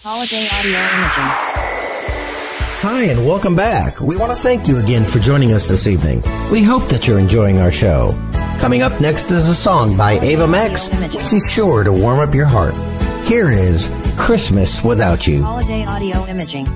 Holiday Audio Imaging. Hi, and welcome back. We want to thank you again for joining us this evening. We hope that you're enjoying our show. Coming up next is a song by Ava Max, which is sure to warm up your heart. Here is Christmas Without You. Holiday Audio Imaging.